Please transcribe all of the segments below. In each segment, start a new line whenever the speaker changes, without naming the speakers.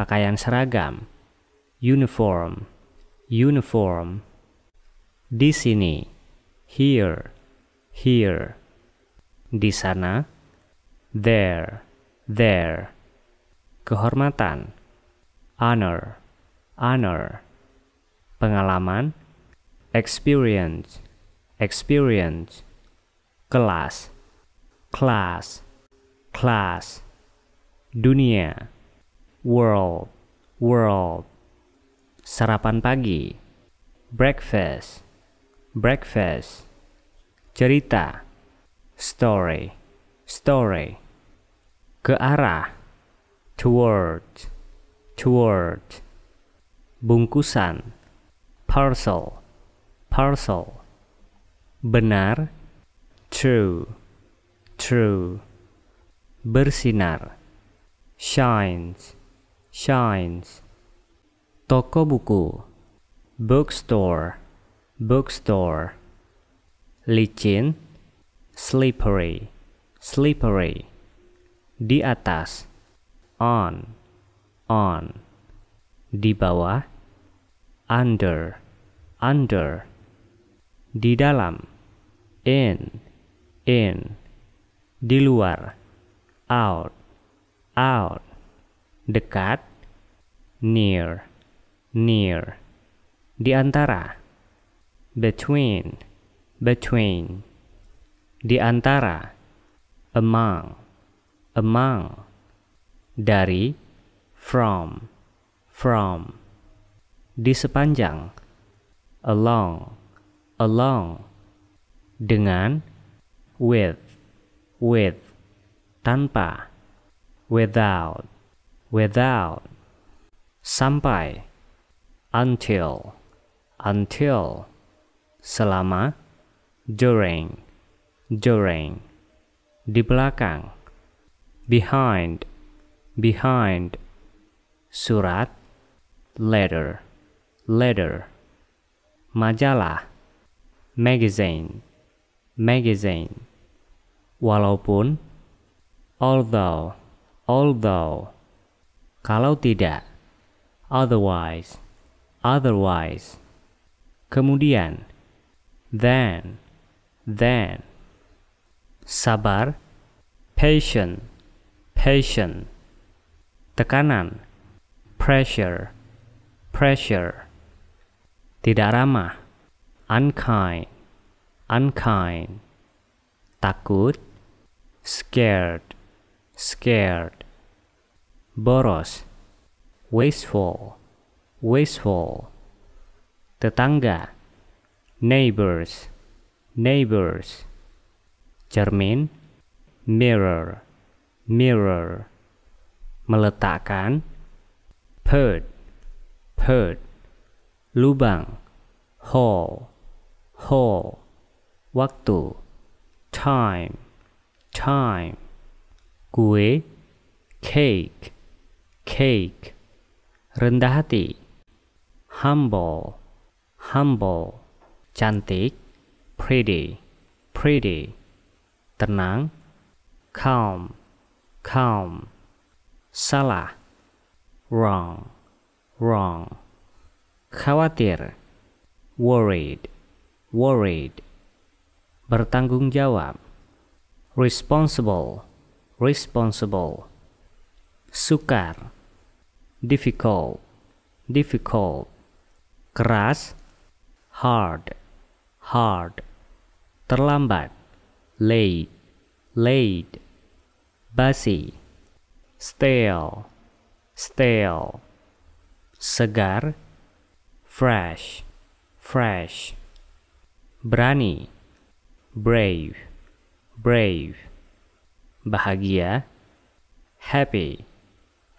pakaian seragam, uniform, uniform. Di sini, here, here. Di sana, there, there. Kehormatan, honor, honor. Pengalaman, experience, experience. Kelas, class, class. Dunia, world, world. Sarapan pagi, breakfast, breakfast. Cerita, story, story. Ke arah, toward, toward. Bungkusan, parcel, parcel. Benar, true, true. Bersinar, shines, shines. Toko buku, bookstore, bookstore. Licin, slippery, slippery. Di atas, on, on. Di bawah, under, under. Di dalam, in, in. Di luar, out, out. Dekat, near, near. Di antara, between, between. Di antara, among, among. Dari, from, from. Di sepanjang, along, along. Dengan, with, with. Tanpa, without, without. Sampai, until, until. Selama, during, during. Di belakang, behind, behind. Surat, letter, letter. Majalah, magazine, magazine. Walaupun, although, although. Kalau tidak, otherwise, otherwise. Kemudian, then, then. Sabar, patient, patient. Tekanan, pressure, pressure. Tidak ramah, unkind, unkind. Takut, scared, scared. Boros, wasteful, wasteful. Tetangga, neighbors, neighbors. Cermin, mirror, mirror. Meletakkan, put, put. Lubang, hole, hole. Waktu, time, time. Kue, cake, cake. Rendah hati, humble, humble. Cantik, pretty, pretty. Tenang, calm, calm. Salah, wrong, wrong. Khawatir, worried, worried. Bertanggung jawab, responsible, responsible. Sukar, difficult, difficult. Keras, hard, hard. Terlambat, late, late. Basi, stale, stale. Segar, fresh, fresh. Berani, brave, brave. Bahagia, happy,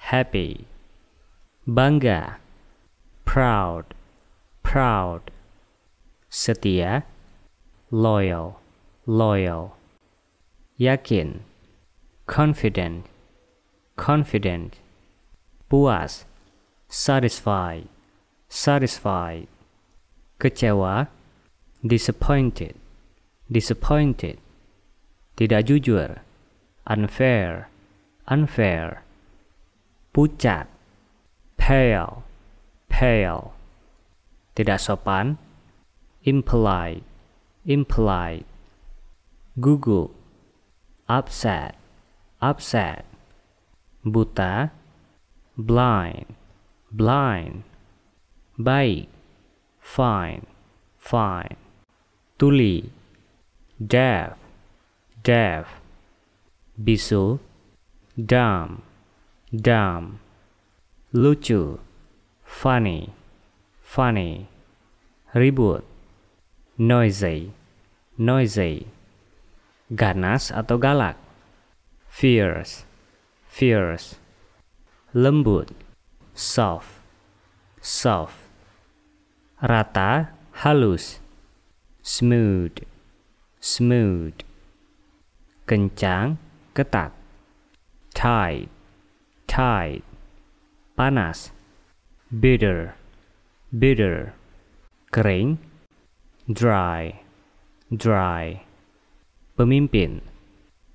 happy. Bangga, proud, proud. Setia, loyal, loyal. Yakin, confident, confident. Puas, satisfied, satisfied. Kecewa, disappointed, disappointed. Tidak jujur, unfair, unfair. Pucat, pale, pale. Tidak sopan, impolite, impolite. Gugup, upset, upset. Buta, blind, blind. Baik, fine, fine. Tuli, deaf, deaf. Bisu, dumb, dumb. Lucu, funny, funny. Ribut, noisy, noisy. Ganas atau galak, fierce, fierce. Lembut, soft, soft. Rata, halus, smooth, smooth. Kencang, ketat. Tight, tight. Panas, bitter, bitter. Kering, dry, dry. Pemimpin,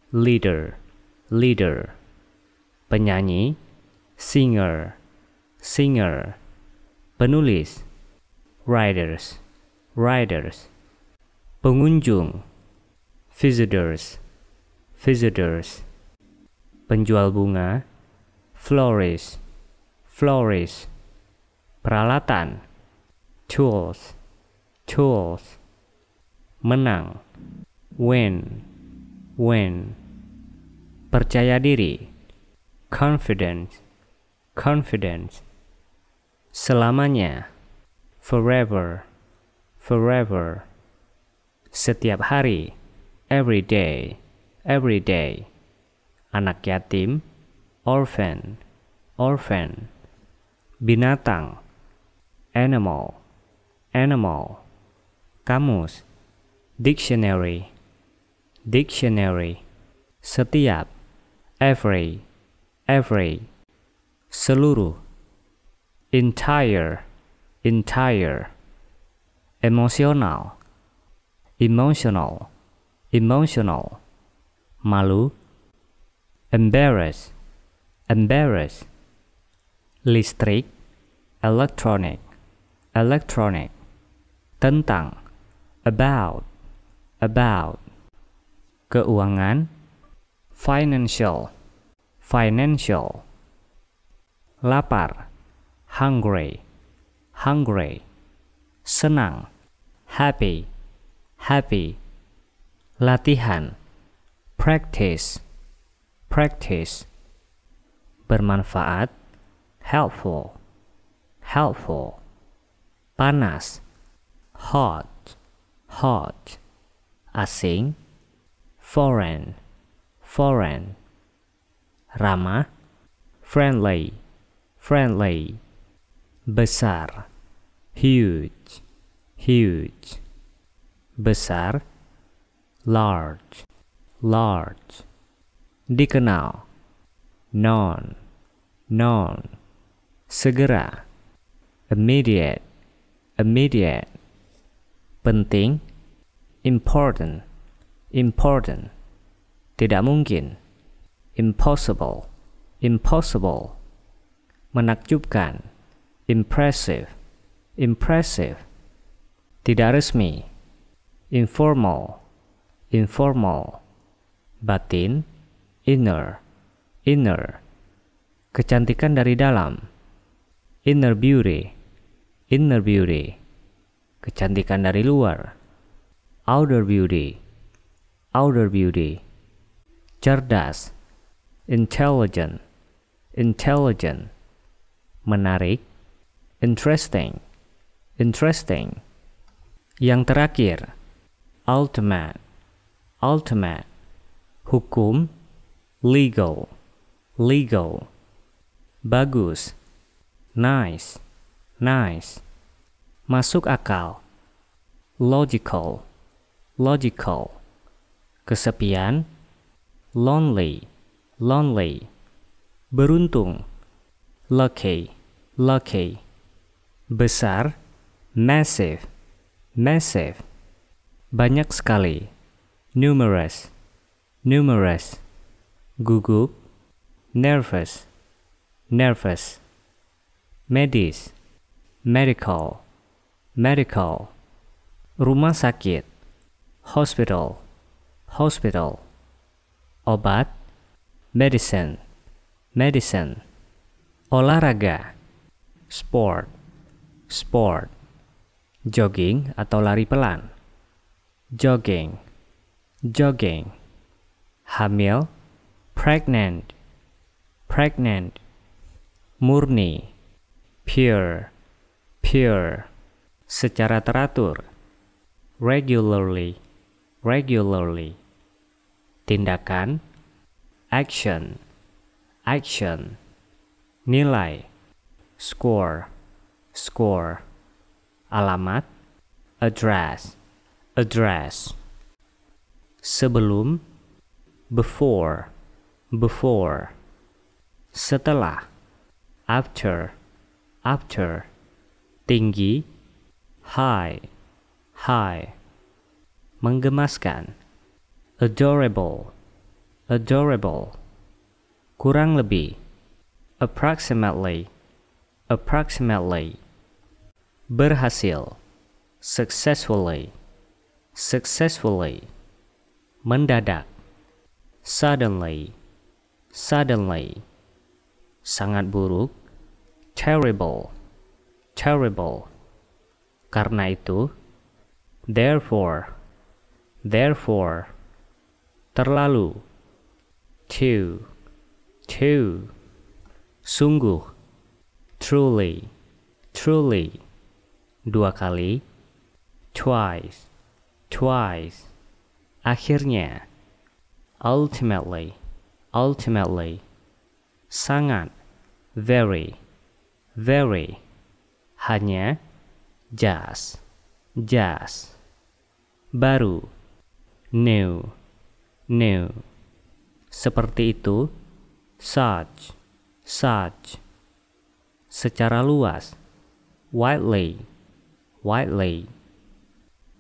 leader, leader. Penyanyi, singer, singer. Penulis, writers, writers. Pengunjung, visitors, visitors. Penjual bunga, florist, florist. Peralatan, tools, tools. Menang, win, win. Percaya diri, confidence, confidence. Selamanya, forever, forever. Setiap hari, every day, every day. Anak yatim, orphan, orphan. Binatang, animal, animal. Kamus, dictionary, dictionary. Setiap, every, every. Seluruh, entire, entire. Emosional, emotional, emotional. Malu, embarrass, embarrass. Listrik, electronic, electronic. Tentang, about, about. Keuangan, financial, financial. Lapar, hungry, hungry. Senang, happy, happy. Latihan, practice, practice. Bermanfaat, helpful, helpful. Panas, hot, hot. Asing, foreign, foreign. Ramah, friendly, friendly. Besar, huge, huge. Besar, large, large. Dikenal, known, known. Segera, immediate, immediate. Penting, important, important. Tidak mungkin, impossible, impossible. Menakjubkan, impressive, impressive. Tidak resmi, informal, informal. Batin, inner, inner. Kecantikan dari dalam, inner beauty, inner beauty. Kecantikan dari luar, outer beauty, outer beauty. Cerdas, intelligent, intelligent. Menarik, interesting, interesting. Yang terakhir, ultimate, ultimate. Hukum, legal, legal. Bagus, nice, nice. Masuk akal, logical, logical. Kesepian, lonely, lonely. Beruntung, lucky, lucky. Besar, massive, massive. Banyak sekali, numerous, numerous. Gugup, nervous, nervous. medis, medical, medical, rumah sakit, hospital, hospital, obat, medicine, medicine, olahraga, sport, sport, jogging atau lari pelan, jogging, jogging, hamil, pregnant, pregnant, murni, pure, pure, secara teratur, regularly, regularly, tindakan, action, action, nilai, score, score, alamat, address, address, sebelum, before, before, setelah, after, after, tinggi, high, high, menggemaskan, adorable, adorable, kurang lebih, approximately, approximately, berhasil, successfully, successfully, mendadak, suddenly, suddenly, sangat buruk, terrible, terrible. Karena itu, therefore, therefore, terlalu, too, too, sungguh, truly, truly, dua kali, twice, twice, akhirnya, ultimately, ultimately, sangat, very, very, hanya, just, just, baru, new, new, seperti itu, such, such, secara luas, widely, widely,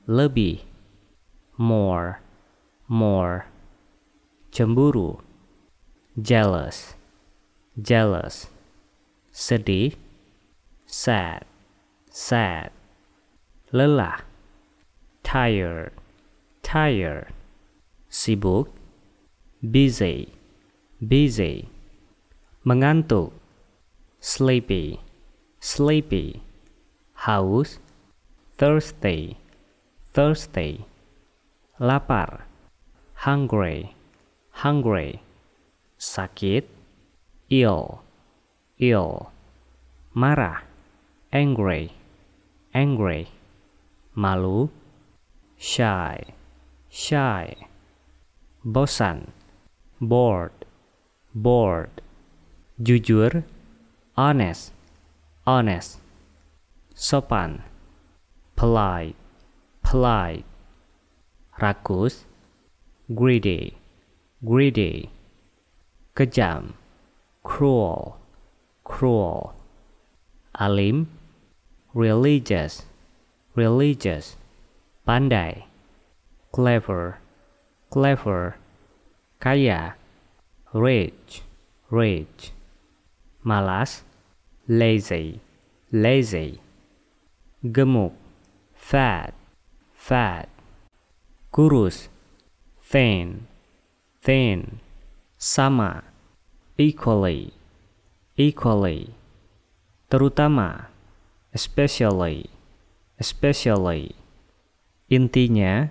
lebih, more, more, cemburu, jealous, jealous, sedih, sad, sad, lelah, tired, tired, sibuk, busy, busy, mengantuk, sleepy, sleepy, haus, thirsty, thirsty, lapar, hungry, hungry, sakit, ill, ill, marah, angry, angry, malu, shy, shy, bosan, bored, bored, jujur, honest, honest, sopan, polite, polite, rakus, greedy, greedy, kejam, cruel, cruel, alim, religious, religious, pandai, clever, clever, kaya, rich, rich, malas, lazy, lazy, gemuk, fat, fat, kurus, thin, thin, sama, equally, equally, terutama, especially, especially, intinya,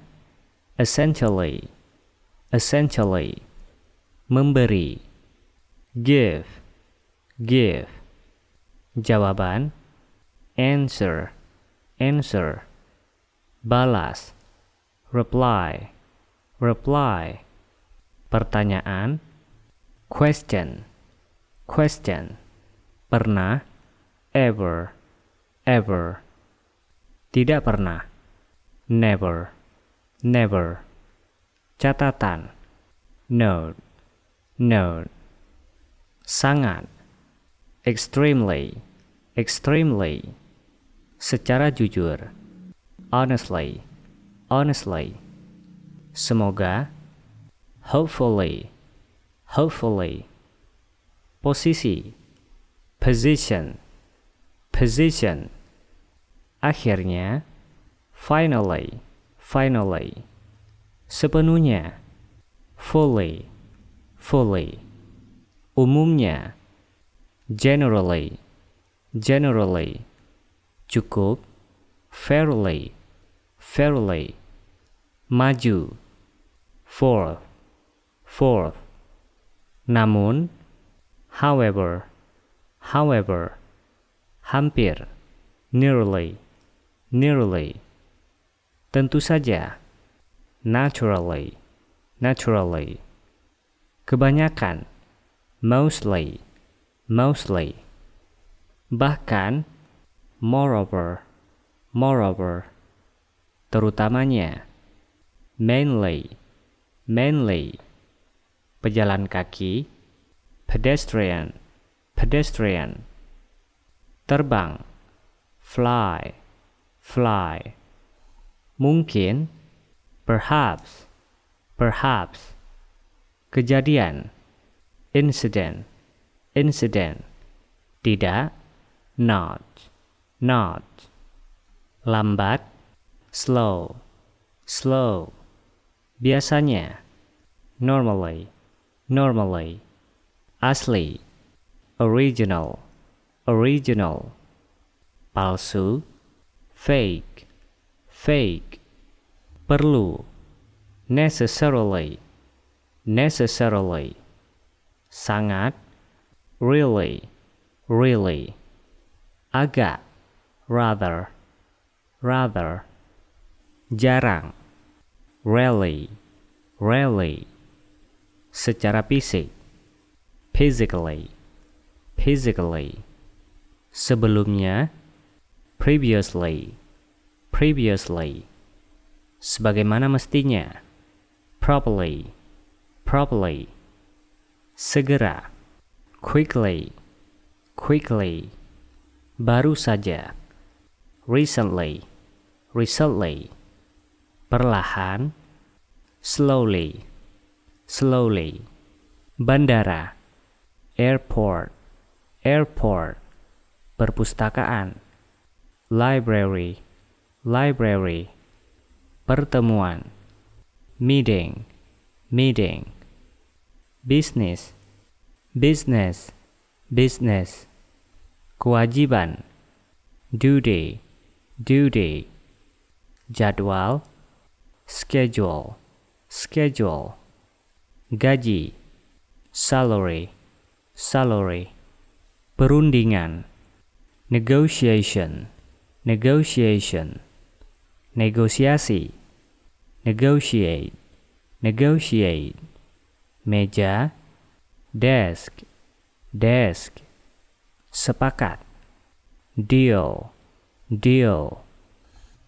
essentially, essentially, memberi, give, give, jawaban, answer, answer, balas, reply, reply, pertanyaan, question, question, pernah, ever, ever, tidak pernah, never, never, catatan, note, note, sangat, extremely, extremely, secara jujur, honestly, honestly, semoga, hopefully, hopefully, posisi, position, position. Akhirnya, finally, finally. Sepenuhnya, fully, fully. Umumnya, generally, generally. Cukup, fairly, fairly. Maju, fourth, fourth. Namun, however, however, hampir, nearly, nearly. Tentu saja, naturally, naturally. Kebanyakan, mostly, mostly. Bahkan, moreover, moreover. Terutamanya, mainly, mainly. Pejalan kaki, pedestrian, pedestrian. Terbang, fly, fly. Mungkin, perhaps, perhaps. Kejadian, incident, incident. Tidak, not, not. Lambat, slow, slow. Biasanya, normally, normally. Asli, original, original. Palsu, fake, fake. Perlu, necessarily, necessarily. Sangat, really, really. Agak, rather, rather. Jarang, rarely, rarely. Secara fisik, physically, physically. Sebelumnya, previously, previously. Sebagaimana mestinya, properly, properly. Segera, quickly, quickly. Baru saja, recently, recently. Perlahan, slowly, slowly. Bandara, airport, airport. Perpustakaan, library, library. Pertemuan, meeting, meeting. Business, business, business. Kewajiban, duty, duty. Jadwal, schedule, schedule. Gaji, salary, salary. Perundingan, negotiation, negotiation. Negosiasi, negotiate, negotiate. Meja, desk, desk. Sepakat, deal, deal.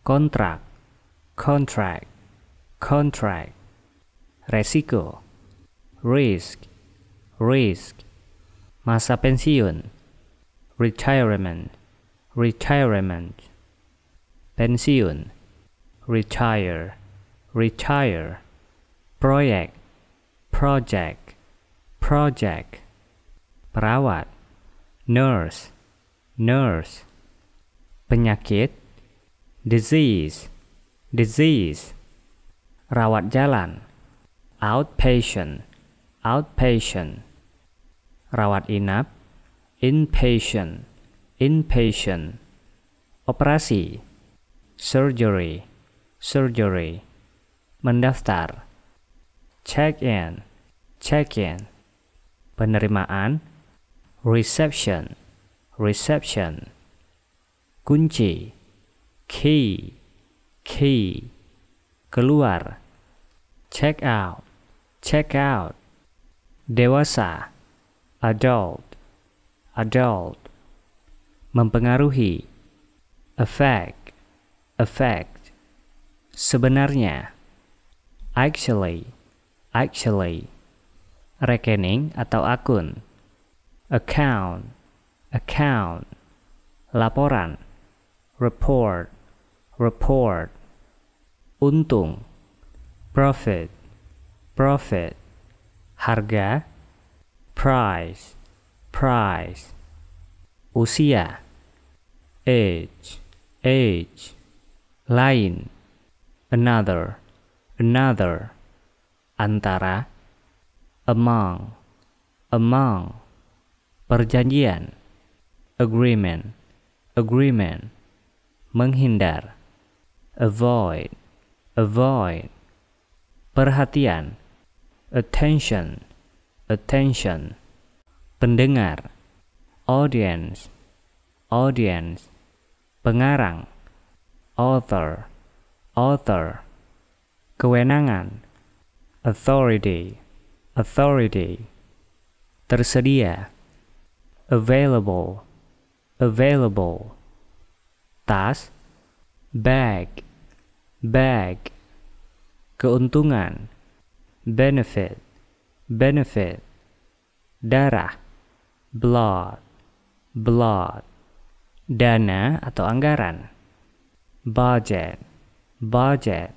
Kontrak, contract, contract. Resiko, risk, risk. Masa pensiun, retirement, retirement. Pensiun, retire, retire. Proyek, project, project. Perawat, nurse, nurse. Penyakit, disease, disease. Rawat jalan, outpatient, outpatient. Rawat inap, inpatient, inpatient. Operasi, surgery, surgery. Mendaftar, check in, check in. Penerimaan, reception, reception. Kunci, key, key. Keluar, check out, check out. Dewasa, adult, adult. Mempengaruhi, affect, affect. Sebenarnya, actually, actually. Rekening atau akun, account, account. Laporan, report, report. Untung, profit, profit. Harga, price, price. Usia, edge, edge, lain, another, another, antara, among, among, perjanjian, agreement, agreement, menghindar, avoid, avoid, perhatian, attention, attention, pendengar, audience, audience, pengarang, author, author, kewenangan, authority, authority, tersedia, available, available, tas, bag, bag, keuntungan, benefit, benefit, darah, blood, blood, dana atau anggaran, budget, budget,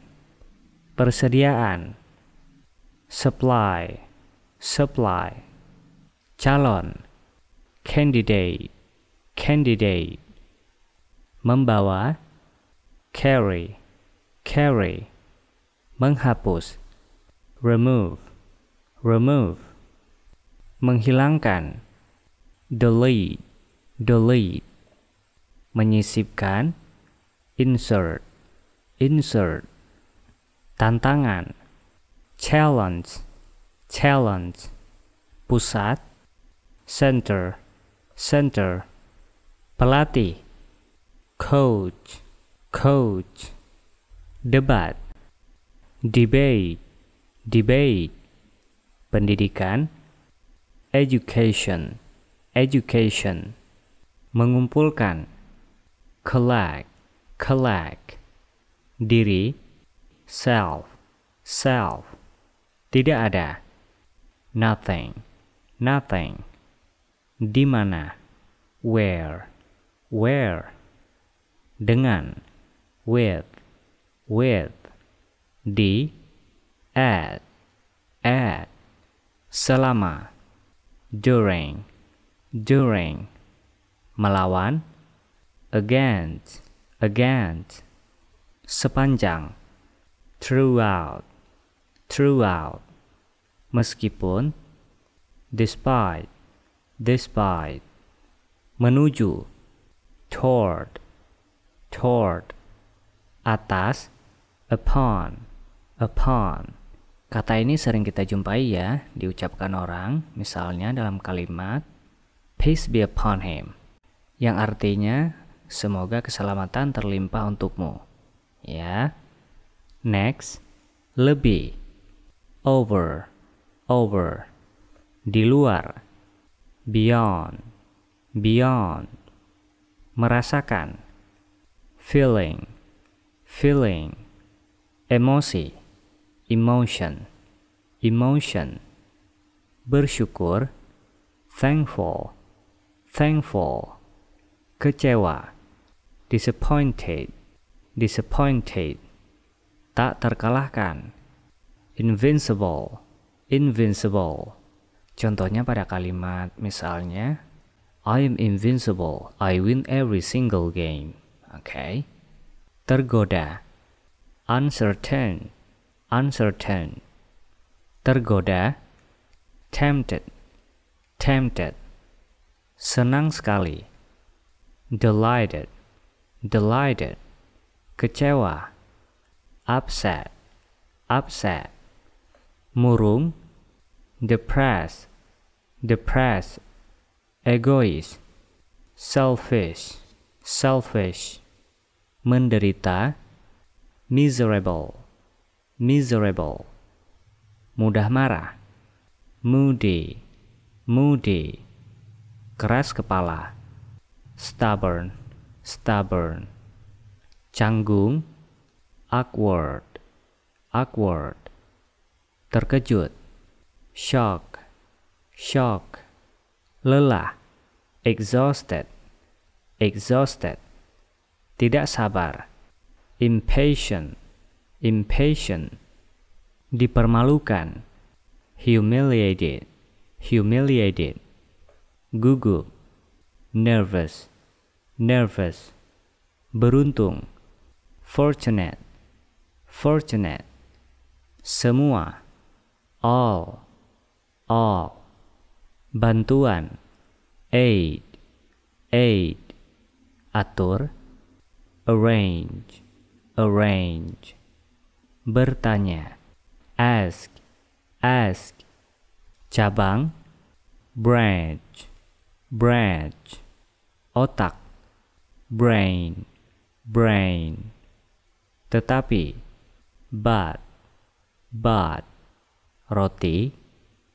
persediaan, supply, supply, calon, candidate, candidate, membawa, carry, carry, menghapus, remove, remove, menghilangkan, delete, delete, menyisipkan, insert, insert, tantangan, challenge, challenge, pusat, center, center, pelatih, coach, coach, debat, debate, debate, pendidikan, education, education, mengumpulkan, collect, collect, diri, self, self, tidak ada, nothing, nothing, di mana, where, where, dengan, with, with, di, at, at, selama, during, during, melawan, against, against, sepanjang, throughout, throughout, meskipun, despite, despite, menuju, toward, toward, atas, upon, upon. Kata ini sering kita jumpai ya, diucapkan orang, misalnya dalam kalimat Peace be upon him, yang artinya semoga keselamatan terlimpah untukmu. Ya. Next, lebih, over, over, di luar, beyond, beyond, merasakan, feeling, feeling, emosi, emotion, emotion, bersyukur, thankful, thankful, kecewa, disappointed, disappointed, tak terkalahkan, invincible, invincible. Contohnya pada kalimat misalnya, I am invincible, I win every single game. Oke. Okay. Tergoda, uncertain, uncertain, tergoda, tempted, tempted, senang sekali, delighted, delighted, kecewa, upset, upset, murung, depressed, depressed, egois, selfish, selfish, menderita, miserable, miserable, mudah marah, moody, moody, keras kepala, stubborn, stubborn, canggung, awkward, awkward, terkejut, shock, shock, lelah, exhausted, exhausted, tidak sabar, impatient, impatient, dipermalukan, humiliated, humiliated, gugup, nervous, nervous, beruntung, fortunate, fortunate, semua, all, all, bantuan, aid, aid, atur, arrange, arrange, bertanya, ask, ask, cabang, branch, branch, otak, brain, brain, tetapi, but, but, roti,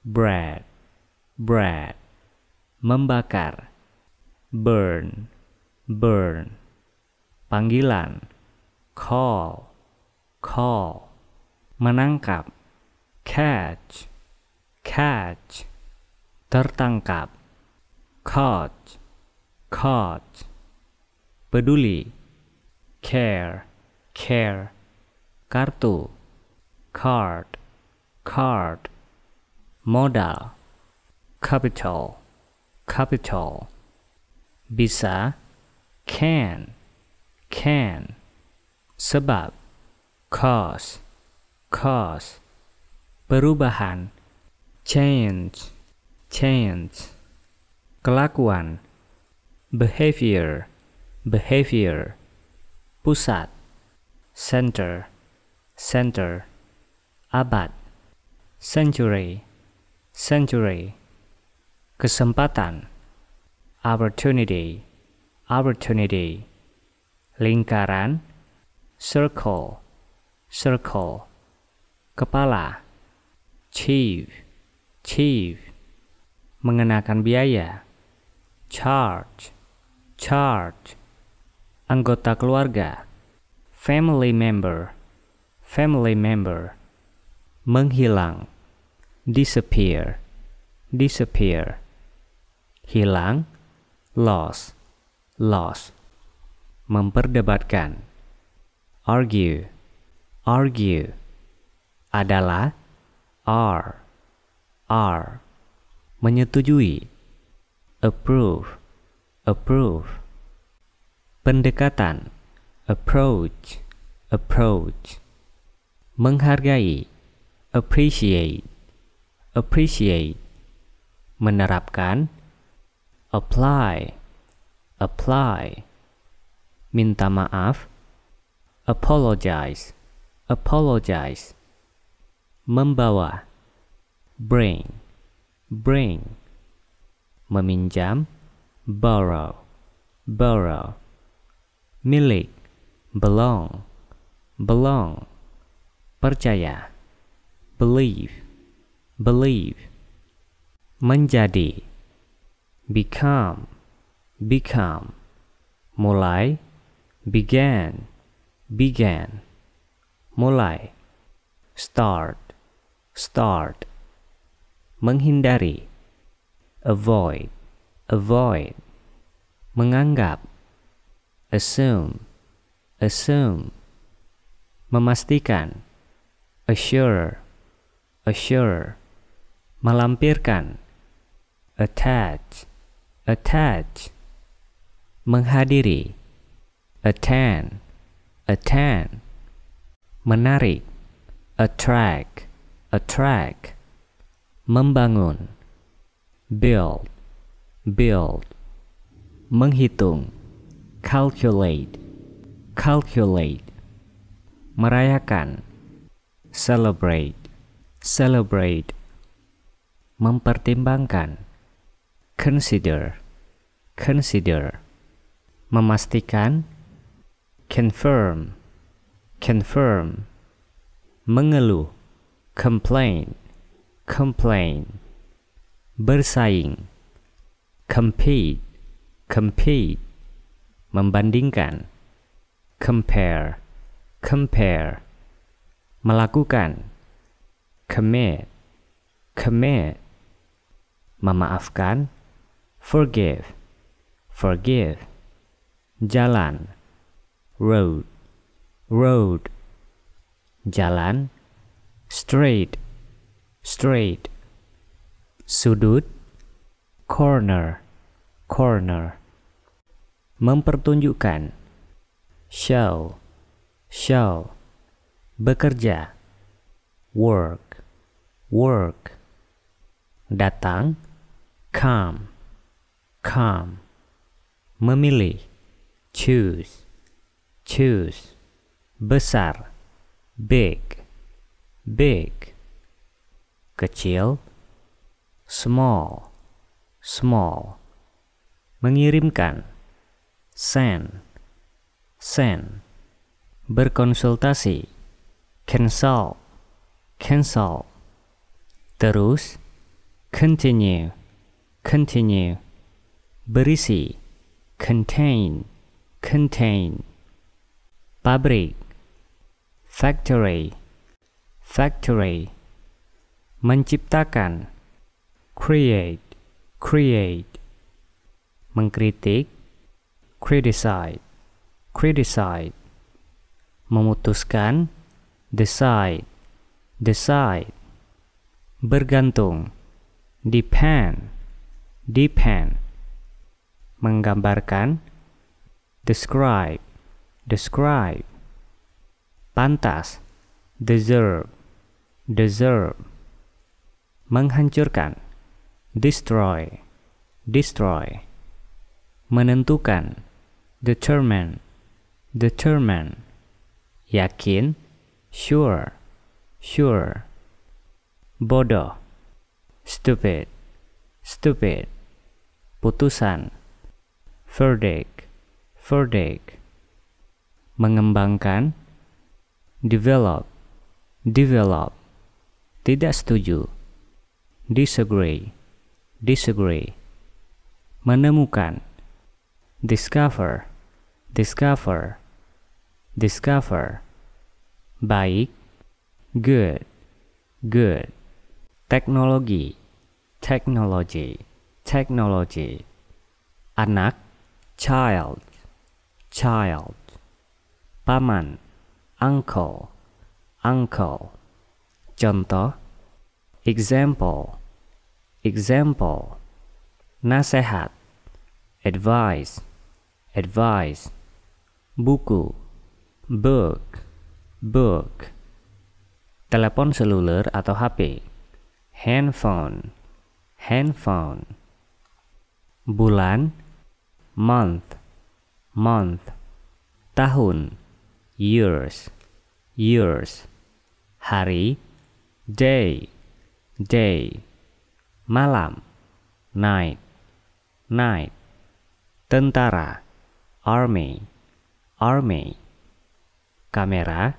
bread, bread, membakar, burn, burn, panggilan, call, call, menangkap, catch, catch, tertangkap, caught, caught, peduli, care, care, kartu, card, card, modal, capital, capital, bisa, can, can, sebab, cause, cause, perubahan, change, change, kelakuan, behavior, behavior, pusat, center, center, abad, century, century, kesempatan, opportunity, opportunity, lingkaran, circle, circle, kepala, chief, chief, mengenakan biaya, charge, charge, anggota keluarga, family member, family member, menghilang, disappear, disappear, hilang, loss, loss, memperdebatkan, argue, argue, adalah, are, are, menyetujui, approve, approve, pendekatan, approach, approach, menghargai, appreciate, appreciate, menerapkan, apply, apply, minta maaf, apologize, apologize, membawa, bring, bring, meminjam, borrow, borrow, milik, belong, belong, percaya, believe, believe, menjadi, become, become, mulai, began, began, mulai, start, start, menghindari, avoid, avoid, menganggap, assume, assume, memastikan, assure, assure, melampirkan, attach, attach, menghadiri, attend, attend, menarik, attract, attract, membangun, build, build, menghitung, calculate, calculate, merayakan, celebrate, celebrate, mempertimbangkan, consider, consider, memastikan, confirm, confirm, mengeluh, complain, complain, bersaing, compete, compete, membandingkan, compare, compare, melakukan, commit, commit, memaafkan, forgive, forgive, jalan, road, road, jalan, straight, straight, sudut, corner, corner, mempertunjukkan, show, show. Bekerja, work, work. Datang, come, come. Memilih, choose, choose. Besar, big, big. Kecil, small, small. Mengirimkan, send, send. Berkonsultasi, cancel, cancel. Terus, continue, continue. Berisi, contain, contain. Pabrik, factory, factory. Menciptakan, create, create. Mengkritik, criticize, criticize. Memutuskan, decide, decide. Bergantung, depend, depend. Menggambarkan, describe, describe. Pantas, deserve, deserve. Menghancurkan, destroy, destroy. Menentukan, determine, determine. Yakin, sure, sure. Bodoh, stupid, stupid. Putusan, verdict, verdict. Mengembangkan, develop, develop. Tidak setuju, disagree, disagree. Menemukan, discover, discover, discover. Baik, good, good. Teknologi, technology, technology. Anak, child, child. Paman, uncle, uncle. Contoh, example, example. Nasehat, advice, advice. Buku, book, book. Telepon seluler atau HP, handphone, handphone. Bulan, month, month. Tahun, years, years. Hari, day, day. Malam, night, night. Tentara, army, army. Kamera,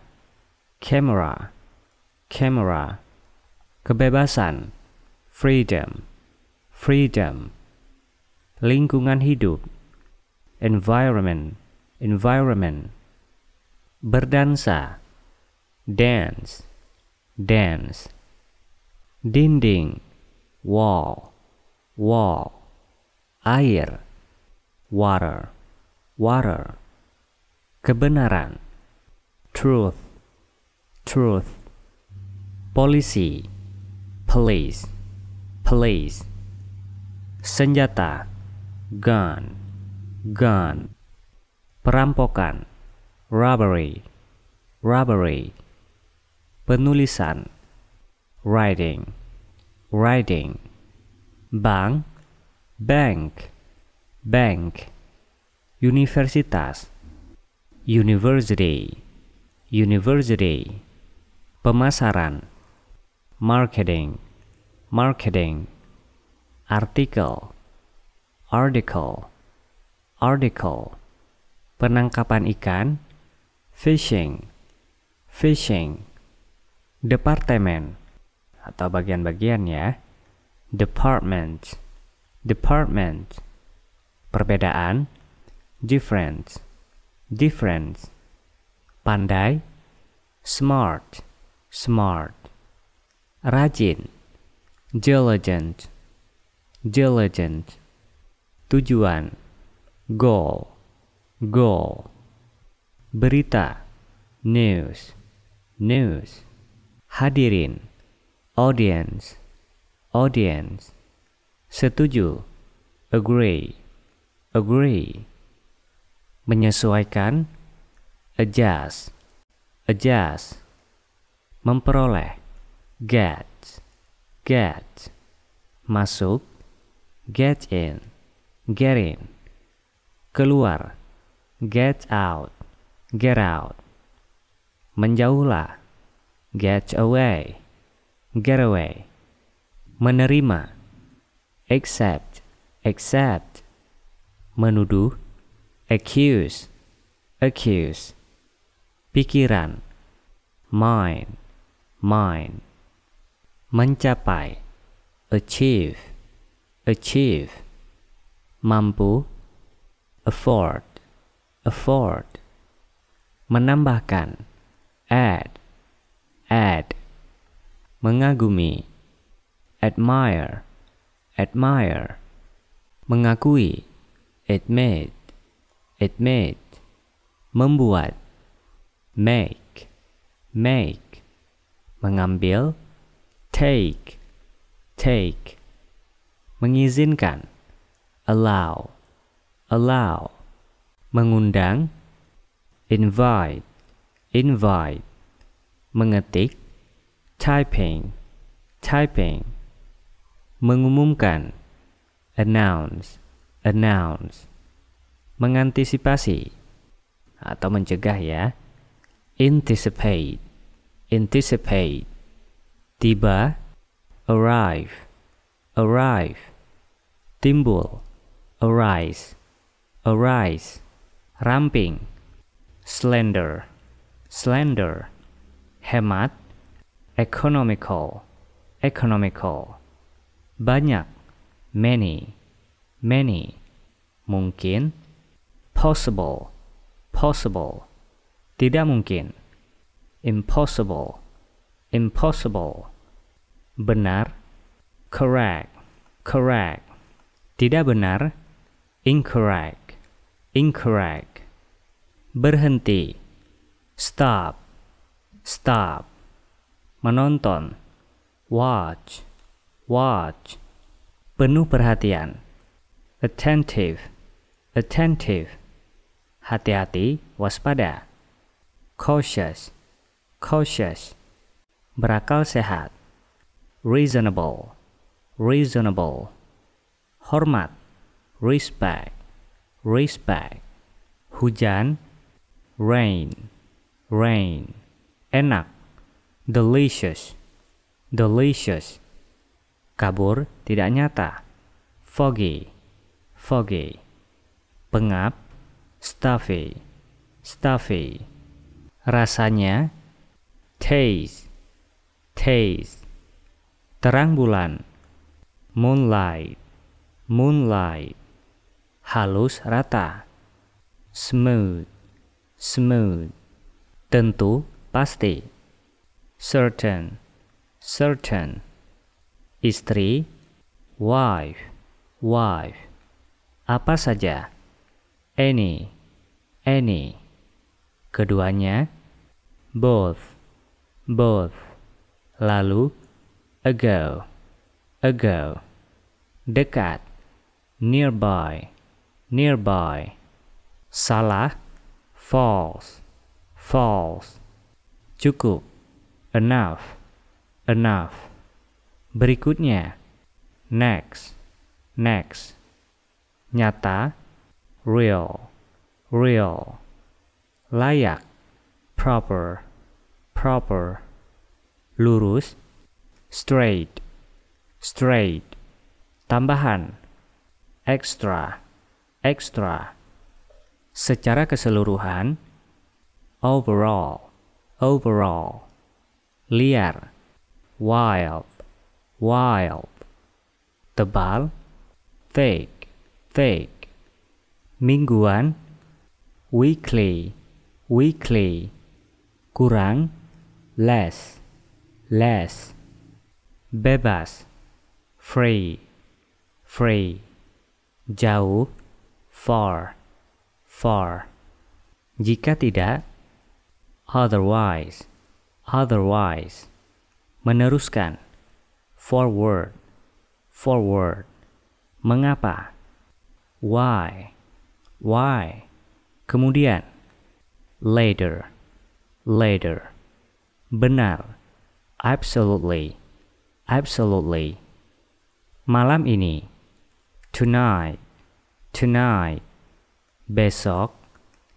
camera, camera. Kebebasan, freedom, freedom. Lingkungan hidup, environment, environment. Berdansa, dance, dance. Dinding, wall, wall. Air, water, water. Kebenaran, truth, truth. Polisi, police, police. Senjata, gun, gun. Perampokan, robbery, robbery. Penulisan, writing, writing. Bank, bank, bank. Universitas, university, university. Pemasaran, marketing, marketing. Artikel, article, article. Penangkapan ikan, fishing, fishing. Departemen atau bagian-bagian ya. Department, department. Perbedaan, difference, difference. Pandai, smart, smart. Rajin, diligent, diligent. Tujuan, goal, goal. Berita, news, news. Hadirin, audience, audience. Setuju, agree, agree. Menyesuaikan, adjust, adjust. Memperoleh, get, get. Masuk, get in, get in. Keluar, get out, get out. Menjauhlah, get away, get away. Menerima, accept, accept. Menuduh, accuse, accuse. Pikiran, mind, mind. Mencapai, achieve, achieve. Mampu, afford, afford. Menambahkan, add, add. Mengagumi, admire, admire. Mengakui, admit, admit. Membuat, make, make. Mengambil, take, take. Mengizinkan, allow, allow. Mengundang, invite, invite. Mengetik, typing, typing. Mengumumkan, announce, announce. Mengantisipasi atau mencegah ya. Anticipate, anticipate. Tiba, arrive, arrive. Timbul, arise, arise. Ramping, slender, slender. Hemat, economical, economical. Banyak, many, many. Mungkin, possible, possible. Tidak mungkin, impossible, impossible. Benar, correct, correct. Tidak benar, incorrect, incorrect. Berhenti, stop, stop. Menonton, watch, watch. Penuh perhatian, attentive, attentive. Hati-hati, waspada. Cautious, cautious. Berakal sehat. Reasonable, reasonable. Hormat, respect, respect. Hujan, rain, rain. Enak, delicious, delicious. Kabur tidak nyata, foggy, foggy. Pengap, stuffy, stuffy. Rasanya, taste, taste. Terang bulan, moonlight, moonlight. Halus rata, smooth, smooth. Tentu, pasti. Certain, certain. Istri, wife, wife. Apa saja. Any, any. Keduanya, both, both. Lalu, ago, ago. Dekat, nearby, nearby. Salah, false, false. Cukup, enough, enough. Berikutnya, next, next. Nyata, real, real. Layak, proper, proper. Lurus, straight, straight. Tambahan, extra, extra. Secara keseluruhan, overall, overall. Liar, wild, wild. Tebal, thick, thick. Mingguan, weekly, weekly. Kurang, less, less. Bebas, free, free. Jauh, far, far. Jika tidak, otherwise, otherwise. Meneruskan, forward, forward. Mengapa? Why? Why? Kemudian, later, later. Benar, absolutely, absolutely. Malam ini, tonight, tonight. Besok,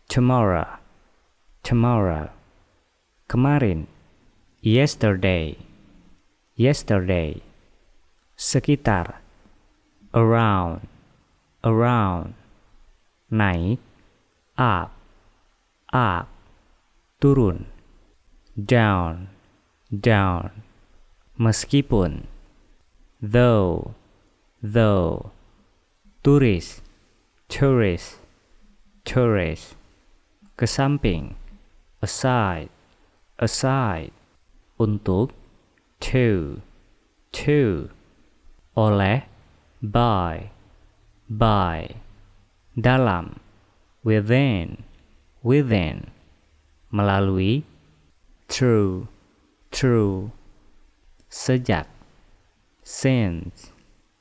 tomorrow, tomorrow. Kemarin, yesterday, yesterday. Sekitar, around, around. Naik, up, up. Turun, down, down. Meskipun, though, though. Turis, tourist, tourist. Ke samping, aside, aside. Untuk, to, to. Oleh, by, by. Dalam, within, within. Melalui, through, through. Sejak, since,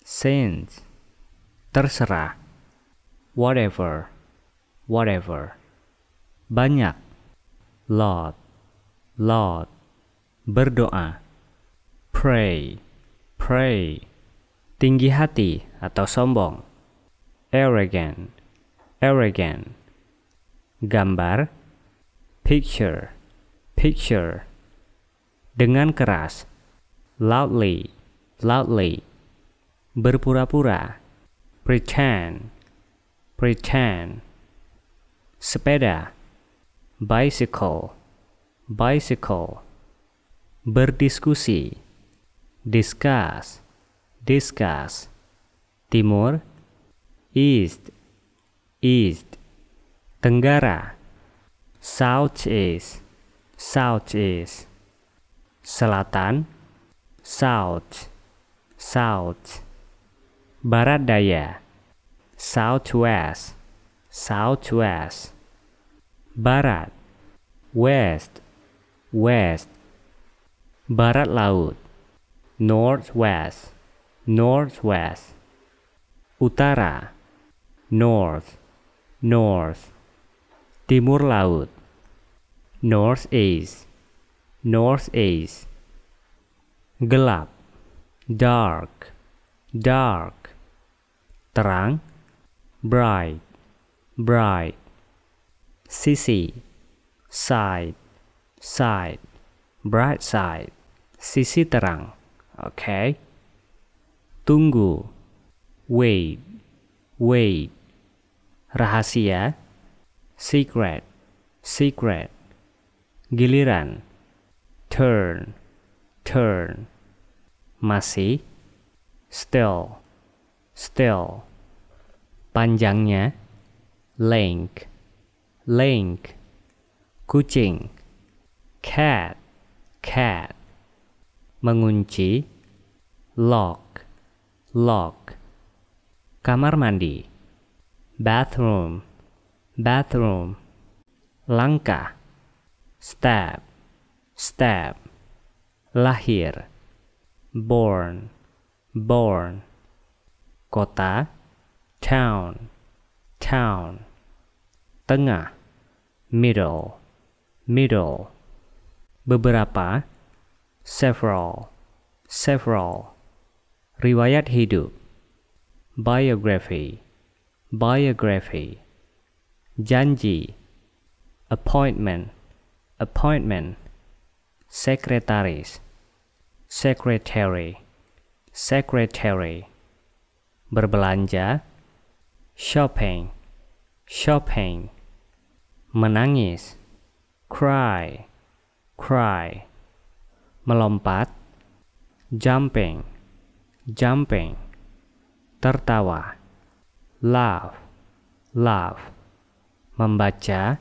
since. Terserah, whatever, whatever. Banyak, lot, lot. Berdoa, pray, pray. Tinggi hati atau sombong, arrogant, arrogant. Gambar, picture, picture. Dengan keras, loudly, loudly. Berpura-pura, pretend, pretend. Sepeda, bicycle, bicycle. Berdiskusi, discuss, discuss. Timur, east, east. Tenggara, southeast, southeast. Selatan, south, south. Barat daya, southwest, southwest. Barat, west, west. Barat laut, northwest, northwest. Utara, north, north. Timur laut, northeast, northeast. Gelap, dark, dark. Terang, bright, bright. Sisi, side, side. Bright side, sisi terang. Oke. Tunggu, wait, wait. Rahasia, secret, secret. Giliran, turn, turn. Masih, still, still. Panjangnya, length, length. Kucing, cat, cat. Mengunci, lock, lock. Kamar mandi, bathroom, bathroom. Langkah, step, step. Lahir, born, born. Kota, town, town. Tengah, middle, middle. Beberapa, several, several. Riwayat hidup, biography, biography. Janji, appointment, appointment. Sekretaris, secretary, secretary. Berbelanja, shopping, shopping. Menangis, cry, cry. Melompat, jumping, jumping. Tertawa, laugh, laugh. Membaca,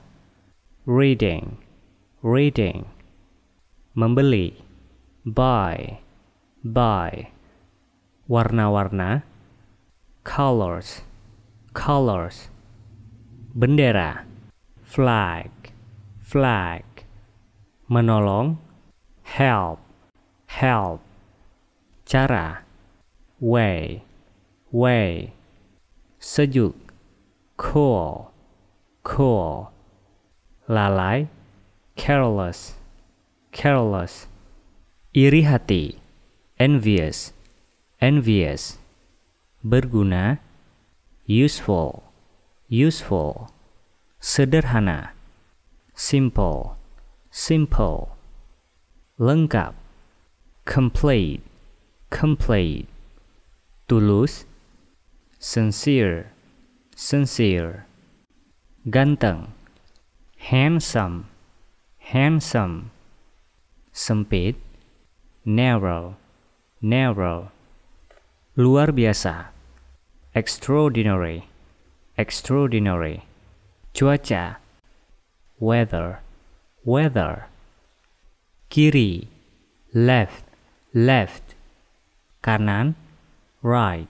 reading, reading. Membeli, buy, buy. Warna-warna, colors, colors. Bendera, flag, flag. Menolong, help, help. Cara, way, way. Sejuk, cool, cool. lalai, careless, careless, iri hati, envious, envious, berguna, useful, useful, sederhana, simple, simple, lengkap, complete, complete, tulus, sincere, sincere, ganteng, handsome, handsome, sempit, narrow, narrow, luar biasa, extraordinary, extraordinary, cuaca, weather, weather, kiri, left, left, kanan, right,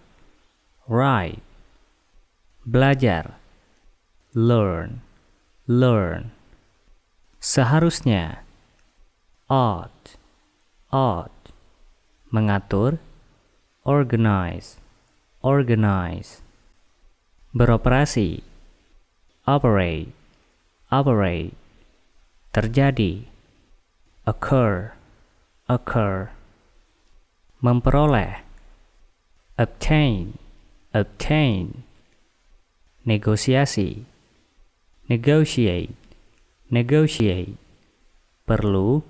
right, belajar, learn, learn, seharusnya, ought, ought, mengatur, organize, organize, beroperasi, operate, operate, terjadi, occur, occur, memperoleh, obtain, obtain, negosiasi, negotiate, negotiate, perlu,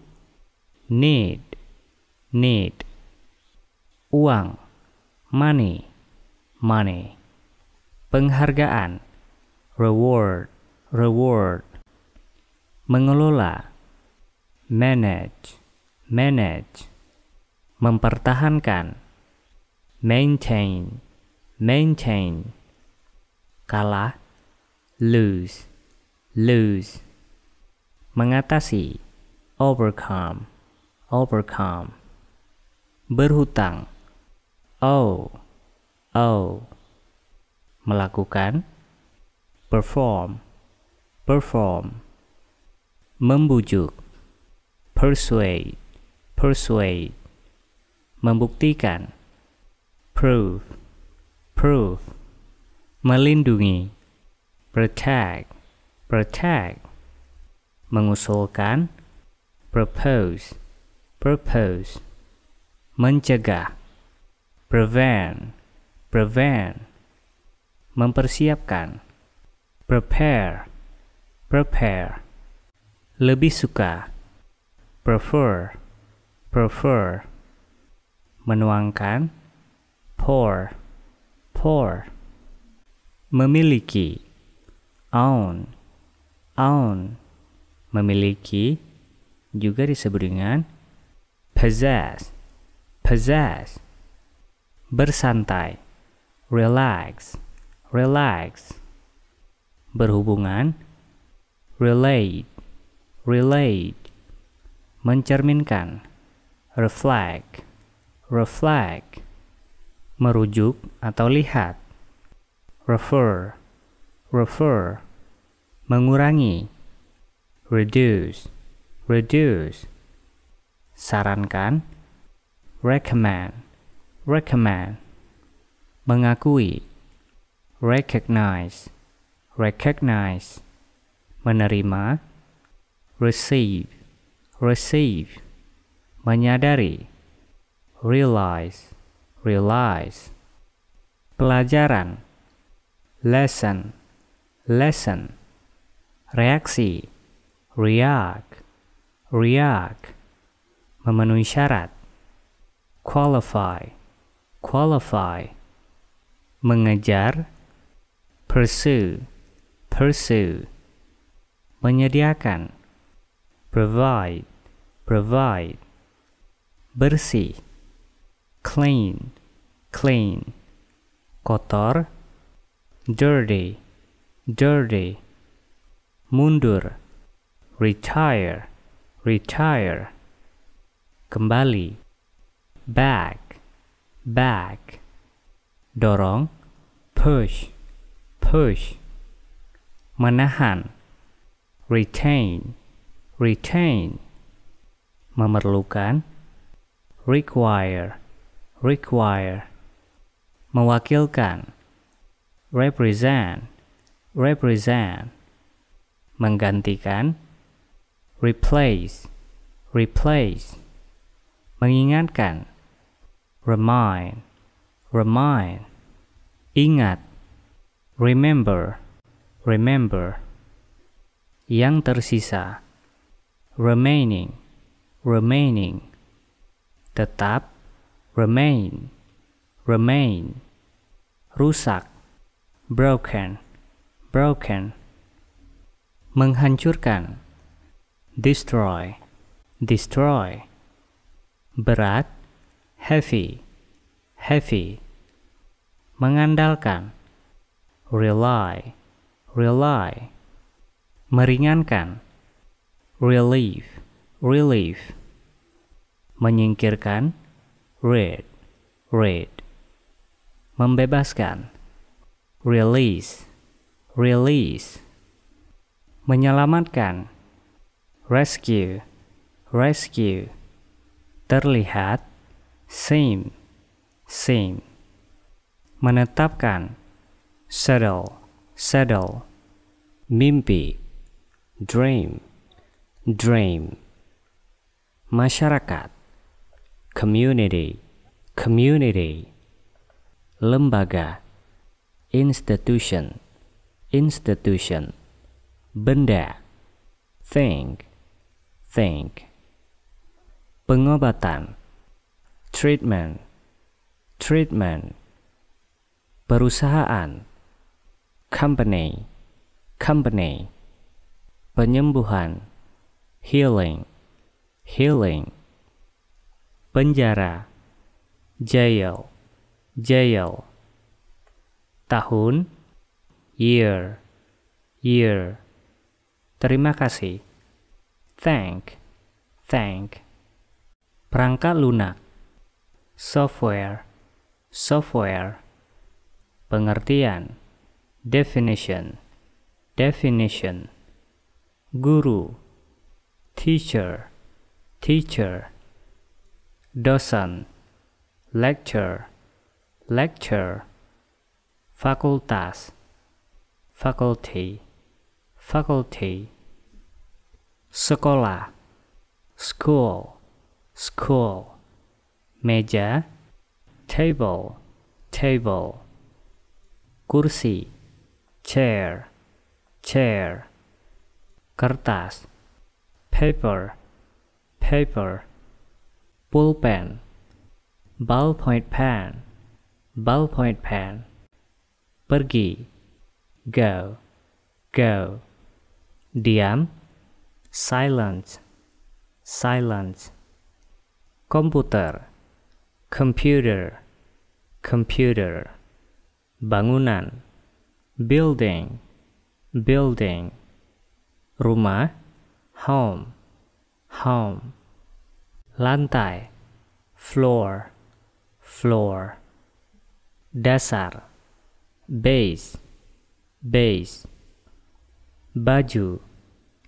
need, need, uang, money, money, penghargaan, reward, reward, mengelola, manage, manage, mempertahankan, maintain, maintain, kalah, lose, lose, mengatasi, overcome, overcome, berhutang, owe, owe, melakukan, perform, perform, membujuk, persuade, persuade, membuktikan, prove, prove, melindungi, protect, protect, mengusulkan, propose, propose, mencegah, prevent, prevent, mempersiapkan, prepare, prepare, lebih suka, prefer, prefer, menuangkan, pour, pour, memiliki, own, own, memiliki juga disebut dengan possess, possess, bersantai, relax, relax, berhubungan, relate, relate, mencerminkan, reflect, reflect, merujuk atau lihat, refer, refer, mengurangi, reduce, reduce, sarankan, recommend, recommend, mengakui, recognize, recognize, menerima, receive, receive, menyadari, realize, realize, pelajaran, lesson, lesson, reaksi, react, react, memenuhi syarat, qualify, qualify, mengejar, pursue, pursue, menyediakan, provide, provide, bersih, clean, clean, kotor, dirty, dirty, mundur, retire, retire, kembali, back, back, dorong, push, push, menahan, retain, retain, memerlukan, require, require, mewakilkan, represent, represent, menggantikan, replace, replace, mengingatkan, remind, remind, ingat, remember, remember, yang tersisa, remaining, remaining, tetap, remain, remain, rusak, broken, broken, menghancurkan, destroy, destroy, berat, heavy, heavy, mengandalkan, rely, rely, meringankan, relief, relief, menyingkirkan, rid, rid, membebaskan, release, release, menyelamatkan, rescue, rescue, terlihat, seem, seem, menetapkan, settle, settle, mimpi, dream, dream, masyarakat, community, community, lembaga, institution, institution, benda, think, think, pengobatan, treatment, treatment, perusahaan, company, company, penyembuhan, healing, healing, penjara, jail, jail, tahun, year, year, terima kasih, thank, thank, perangkat lunak, software, software, pengertian, definition, definition, guru, teacher, teacher, dosen, lecture, lecture, fakultas, faculty, faculty, sekolah, school, school, meja, table, table, kursi, chair, chair, kertas, paper, paper, pulpen, ballpoint pen, ballpoint pen, pergi, go, go, diam, silence, silence, komputer, computer, computer, bangunan, building, building, rumah, home, home, lantai, floor, floor, dasar, base, base, baju,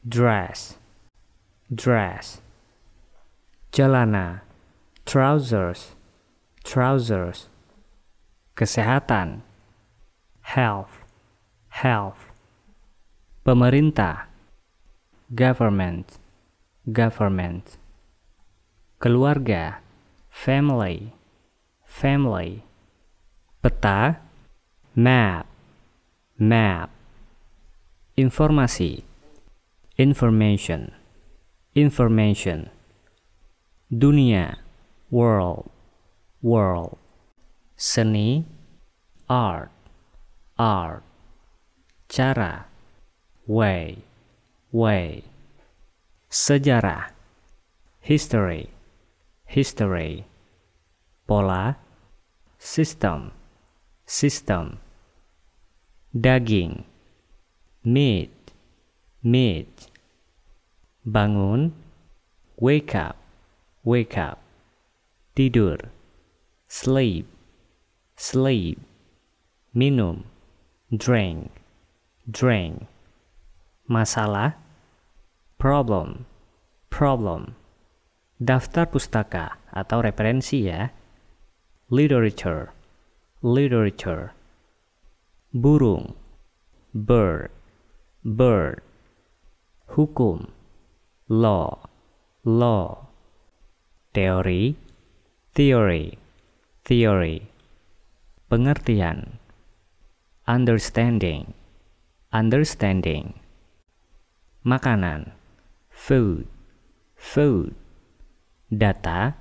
dress, dress, celana, trousers, trousers, kesehatan, health, health, pemerintah, government, government, keluarga, family, family, peta, map, map, informasi, information, information, dunia, world, world, seni, art, art, cara, way, way, sejarah, history, history, pola, system, system, daging, meat, meat, bangun, wake up, wake up, tidur, sleep, sleep, minum, drink, drink, masalah, problem, problem, daftar pustaka atau referensi ya, literature, literature, burung, bird, bird, hukum, law, law. Teori, theory, theory. Pengertian, understanding, understanding. Makanan, food, food. Data,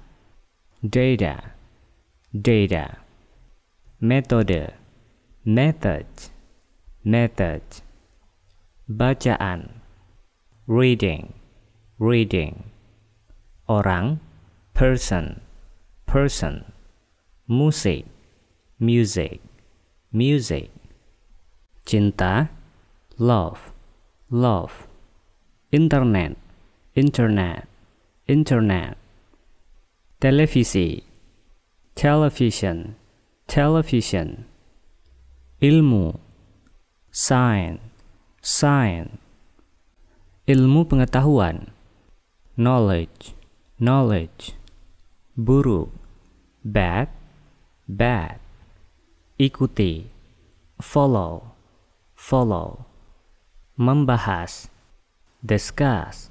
data, data. Metode, method, method. Bacaan, reading, reading. Orang, person, person. Musik, music, music. Cinta, love, love. Internet, internet, internet. Televisi, television, television. Ilmu, science, science. Ilmu pengetahuan, knowledge, knowledge. Buruk, bad, bad. Ikuti, follow, follow. Membahas, discuss,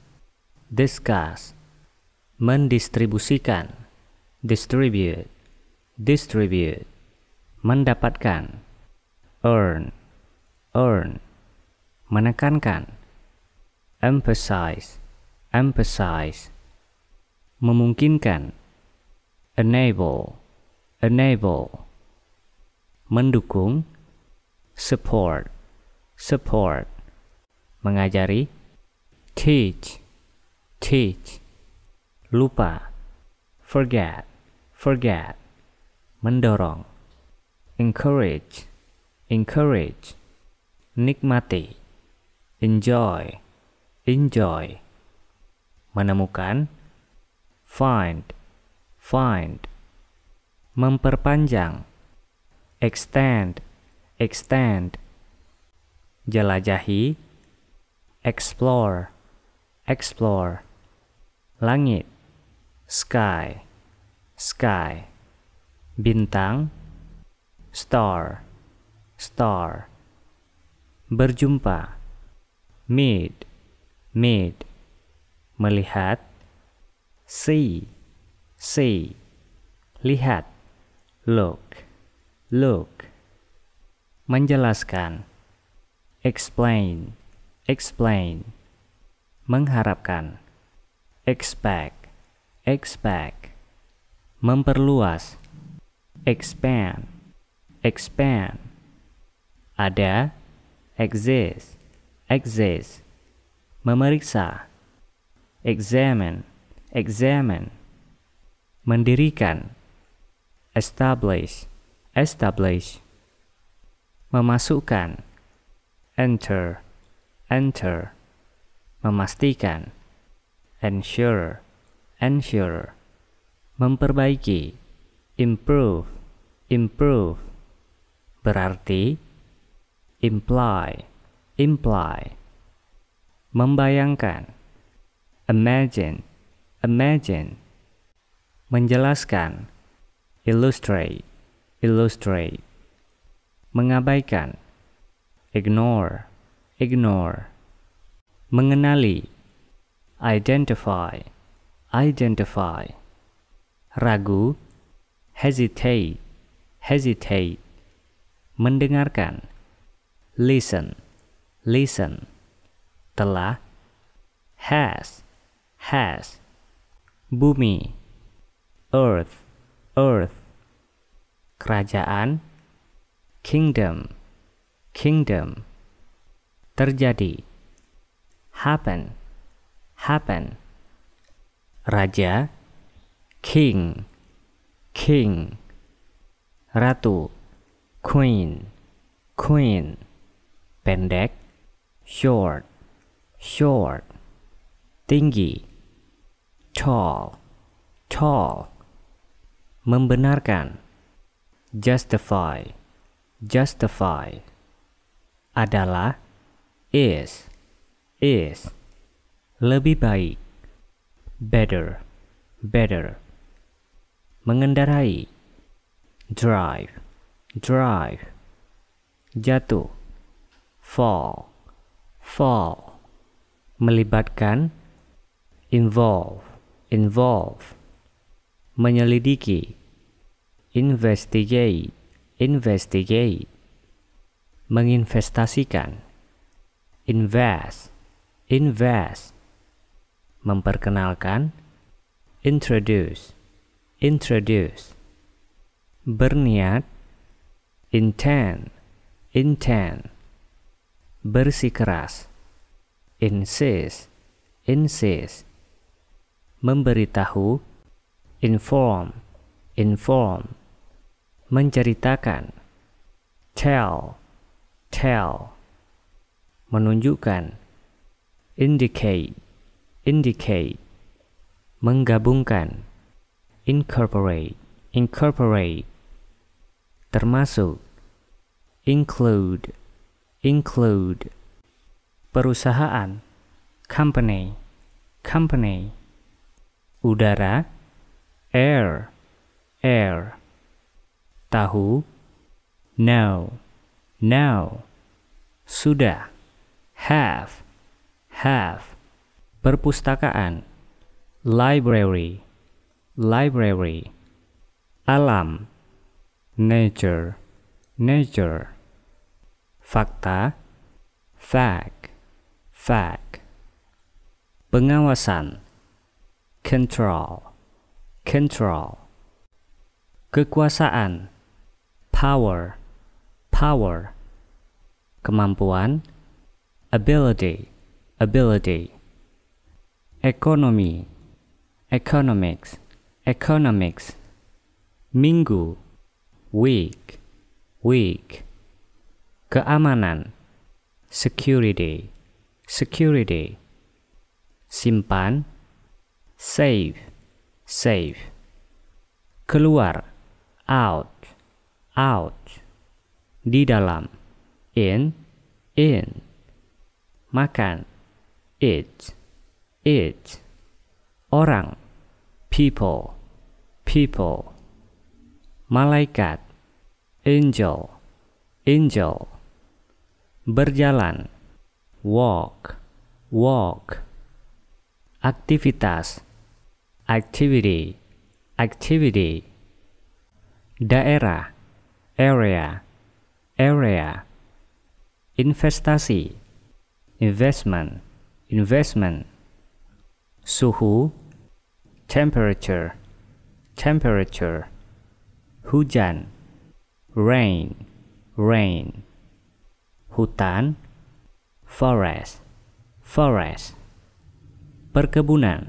discuss. Mendistribusikan, distribute, distribute. Mendapatkan, earn, earn. Menekankan, emphasize, emphasize. Memungkinkan, enable, enable. Mendukung, support, support. Mengajari, teach, teach. Lupa, forget, forget. Mendorong, encourage, encourage. Nikmati, enjoy, enjoy. Menemukan, find, find. Memperpanjang, extend, extend. Jelajahi, explore, explore. Langit, sky, sky. Bintang, star, star. Berjumpa, meet, meet. Melihat, see, see. Lihat, look, look. Menjelaskan, explain, explain. Mengharapkan, expect, expect. Memperluas, expand, expand. Ada, exist, exist. Memeriksa, examine, examine. Mendirikan, establish, establish. Memasukkan, enter, enter. Memastikan, ensure, ensure. Memperbaiki, improve, improve. Berarti, imply, imply. Membayangkan, imagine, imagine. Menjelaskan, illustrate, illustrate. Mengabaikan, ignore, ignore. Mengenali, identify, identify. Ragu, hesitate, hesitate. Mendengarkan, listen, listen. Telah, has, has. Bumi, earth, earth. Kerajaan, kingdom, kingdom. Terjadi, happen, happen. Raja, king, king. Ratu, queen, queen. Pendek, short, short. Tinggi, tall, tall. Membenarkan, justify, justify. Adalah, is, is. Lebih baik, better, better. Mengendarai, drive, drive. Jatuh, fall, fall. melibatkan involve involve menyelidiki investigate investigate menginvestasikan invest invest. Memperkenalkan. Introduce. Introduce. Berniat. Intend. Intend. Bersikeras. Insist. Insist. Memberitahu. Inform. Inform. Menceritakan. Tell. Tell. Menunjukkan indicate indicate menggabungkan incorporate incorporate termasuk include include perusahaan company company udara air air tahu know know sudah have have perpustakaan library library alam nature nature fakta fact fact pengawasan control control kekuasaan power power kemampuan ability ability ekonomi economics economics minggu week week keamanan security security simpan save save keluar out out di dalam in in makan eat eat orang people people. Malaikat angel angel. Berjalan walk walk. Aktivitas activity activity. Daerah area area. Investasi investment investment. Suhu temperature temperature. Hujan rain rain. Hutan forest forest. Perkebunan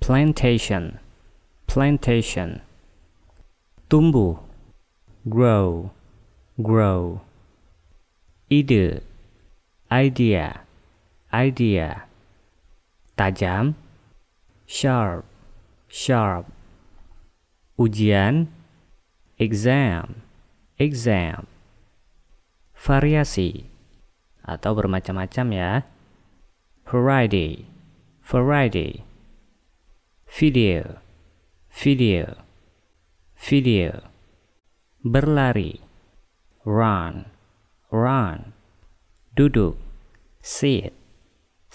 plantation plantation. Tumbuh grow grow. Ide idea idea. Tajam. Sharp. Sharp. Ujian. Exam. Exam. Variasi. Atau bermacam-macam ya. Variety. Variety. Video. Video. Video. Berlari. Run. Run. Duduk. Sit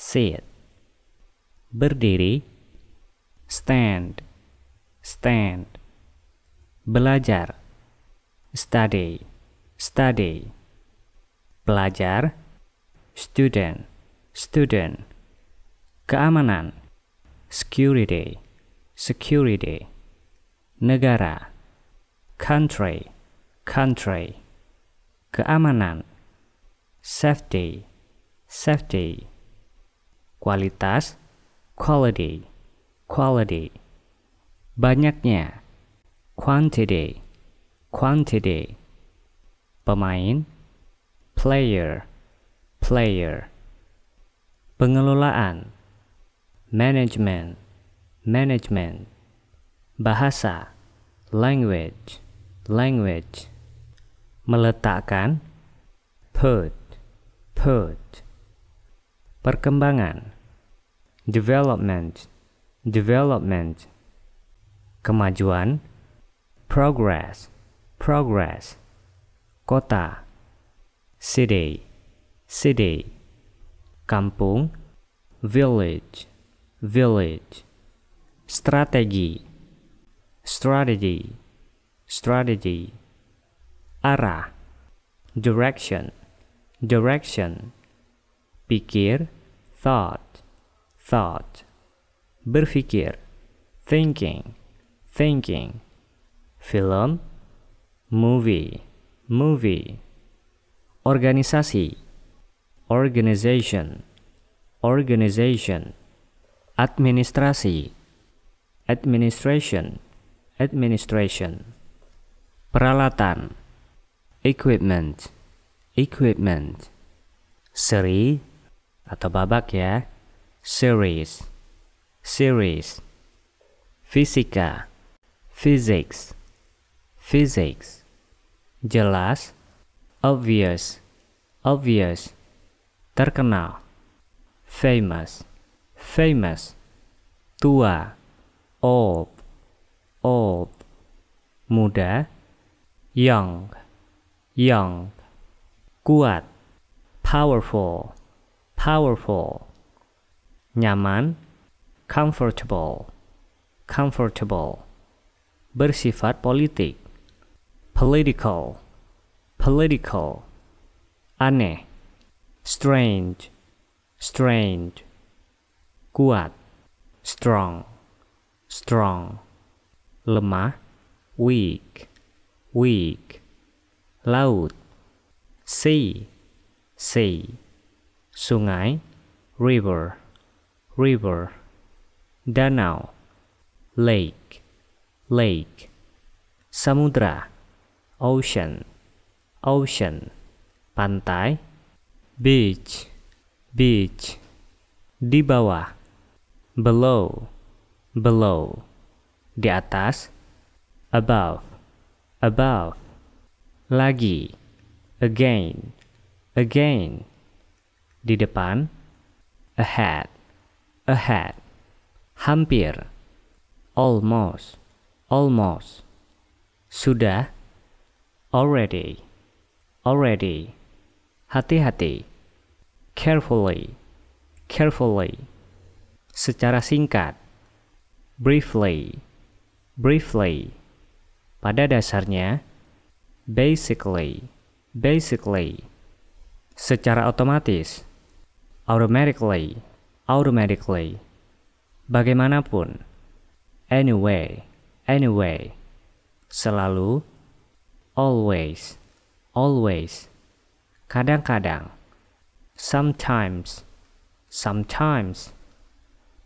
sit berdiri. Stand. Stand. Belajar. Study. Study. Pelajar. Student. Student. Keamanan. Security. Security. Negara. Country. Country. Keamanan. Safety. Safety kualitas quality quality. Banyaknya quantity quantity. Pemain player player. Pengelolaan management management. Bahasa language language. Meletakkan put put. Perkembangan development development kemajuan progress progress kota city city kampung village, village. Strategi, strategy, strategy. Arah, direction, direction. Pikir, thought, thought. Berpikir, thinking, thinking. Film, movie, movie. Organisasi, organization, organization. Administrasi, administration, administration. Peralatan, equipment, equipment. Seri atau babak ya, series, series. Fisika, physics, physics. Jelas, obvious, obvious. Terkenal, famous, famous. Tua, old, old. Muda, young, young. Kuat, powerful, powerful. Nyaman, comfortable, comfortable. Bersifat politik, political, political. Aneh, strange, strange. Kuat, strong, strong. Lemah, weak, weak. Laut, sea, sea. Sungai, river, river. Danau, lake, lake. Samudra, ocean, ocean. Pantai, beach, beach. Di bawah, below, below. Di atas, above, above. Lagi, again, again. Di depan, ahead, ahead. Hampir, almost, almost. Sudah, already, already. Hati-hati, carefully, carefully. Secara singkat, briefly, briefly. Pada dasarnya, basically, basically. Secara otomatis, automatically, automatically. Bagaimanapun, anyway, anyway. Selalu, always, always. Kadang-kadang, sometimes, sometimes.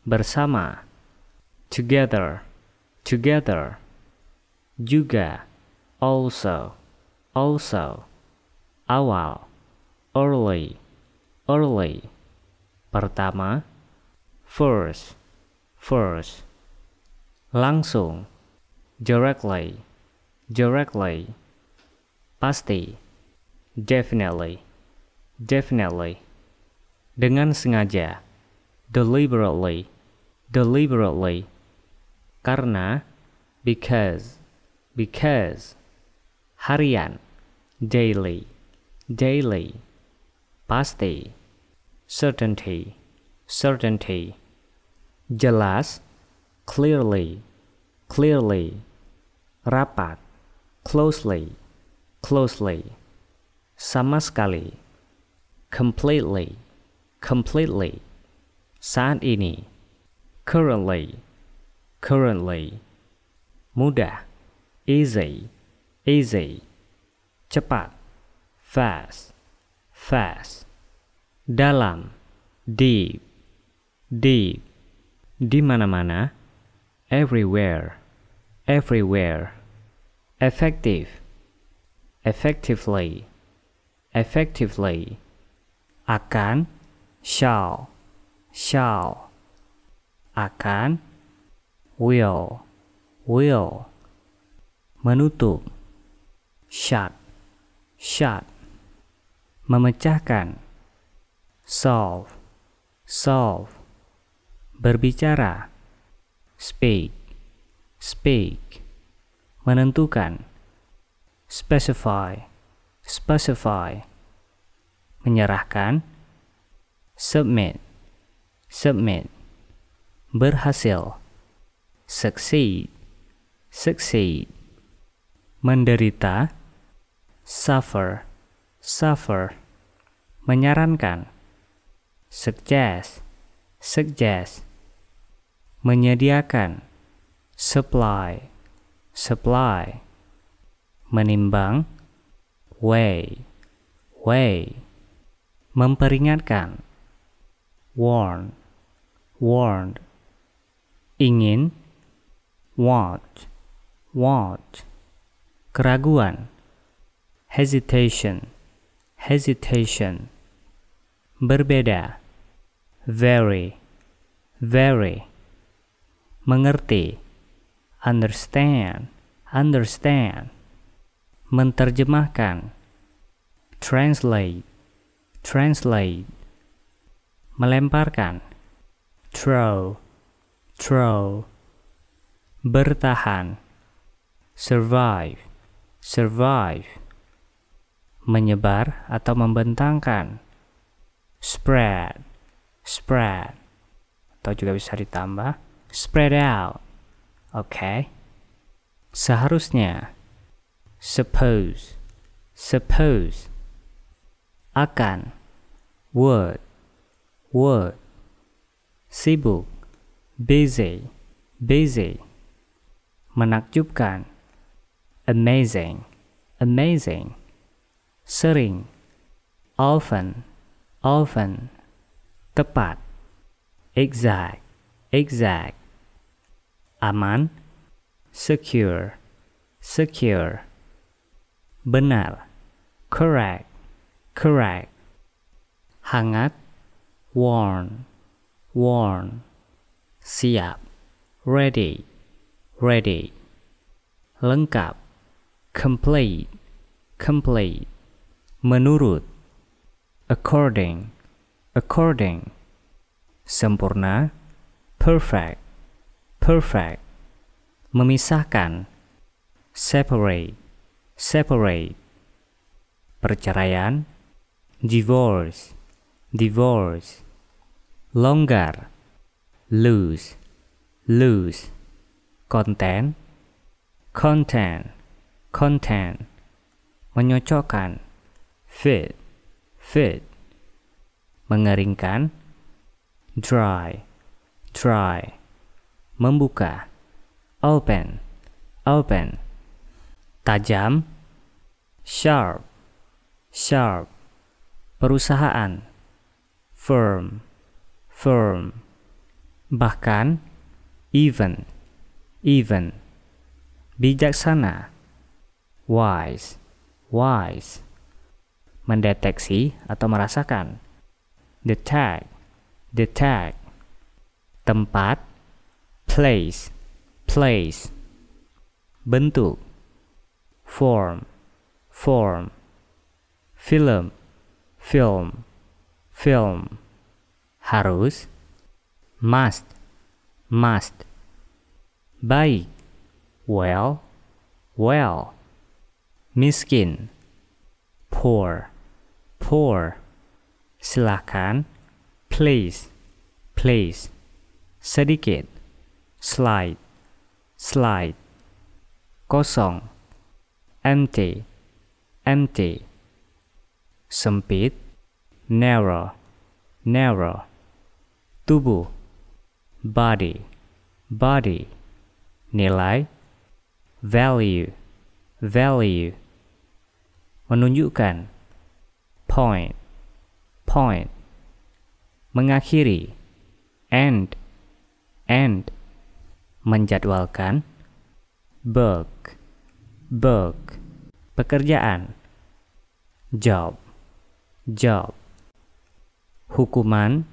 Bersama, together, together. Juga, also, also. Awal, early, early. Pertama, first, first. Langsung, directly, directly. Pasti, definitely, definitely. Dengan sengaja, deliberately, deliberately. Karena, because, because. Harian, daily, daily. Pasti, certainty, certainty. Jelas, clearly, clearly. Rapat, closely, closely. Sama sekali, completely, completely. Saat ini, currently, currently. Mudah, easy, easy. Cepat, fast, fast. Dalam, deep, deep. Di mana-mana, everywhere, everywhere. Effective, effectively, effectively. Akan, shall, shall. Akan, will, will. Menutup, shut, shut. Memecahkan, solve, solve. Berbicara, speak, speak. Menentukan, specify, specify. Menyerahkan, submit, submit, berhasil, succeed, succeed, menderita, suffer, suffer, menyarankan, suggest, suggest, menyediakan, supply, supply, menimbang, weigh, weigh, memperingatkan, warn, warned, ingin, want, want, keraguan, hesitation, hesitation, berbeda, very, very, mengerti, understand, understand, menterjemahkan, translate, translate, melemparkan, throw, throw, bertahan, survive, survive, menyebar atau membentangkan, spread, spread, atau juga bisa ditambah, spread out, oke, okay? seharusnya, suppose, suppose, akan, would, would, sibuk, busy, busy, menakjubkan, amazing, amazing, sering, often, often, tepat, exact, exact, aman, secure, secure, benar, correct, correct, hangat, warm, warm, siap, ready, ready, lengkap, complete, complete, menurut, according, according, sempurna, perfect, perfect, memisahkan, separate, separate, perceraian, divorce, divorce, longgar, loose, loose, konten, content, content, menyocokkan, fit, fit, mengeringkan, dry, dry, membuka, open, open, tajam, sharp, sharp, perusahaan, firm, firm, bahkan, even, even, bijaksana, wise, wise, mendeteksi atau merasakan, detect, detect, tempat, place, place, bentuk, form, form, film, film, film, harus, must, must, baik, well, well, miskin, poor, poor, silakan, please, please, sedikit, slide, slide, kosong, empty, empty, sempit, narrow, narrow, tubuh, body, body, nilai, value, value, menunjukkan, point, point, mengakhiri, end, end, menjadwalkan, book, book, pekerjaan, job, job, hukuman,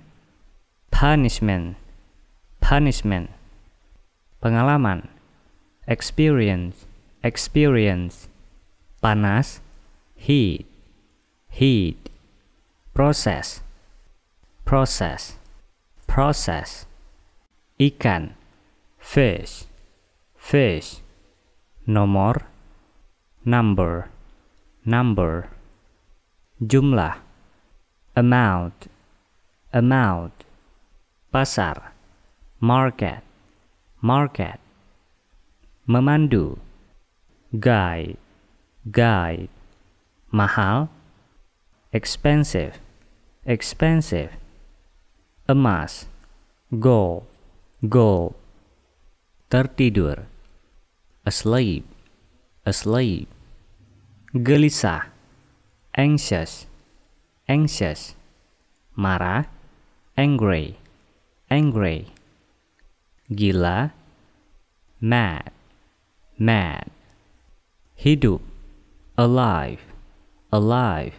punishment, punishment, pengalaman, experience, experience, panas, heat, heat, proses, process, process, ikan, fish, fish, nomor, number, number, jumlah, amount, amount, pasar, market, market, memandu, guide, guide, mahal, expensive, expensive, emas, gold, gold, tertidur, asleep, asleep, gelisah, anxious, anxious, marah, angry, angry, gila, mad, mad, hidup, alive, alive,